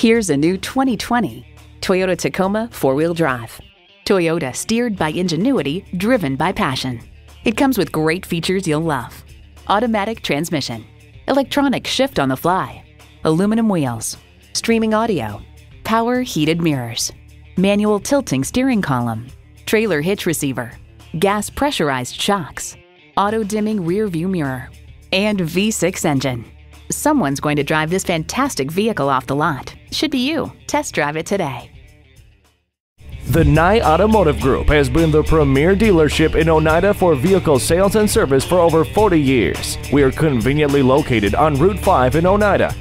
Here's a new 2020 Toyota Tacoma four wheel drive. Toyota steered by ingenuity, driven by passion. It comes with great features you'll love automatic transmission, electronic shift on the fly, aluminum wheels, streaming audio, power heated mirrors, manual tilting steering column, trailer hitch receiver, gas pressurized shocks, auto dimming rear view mirror, and V6 engine. Someone's going to drive this fantastic vehicle off the lot. Should be you. Test drive it today. The Nye Automotive Group has been the premier dealership in Oneida for vehicle sales and service for over 40 years. We are conveniently located on Route 5 in Oneida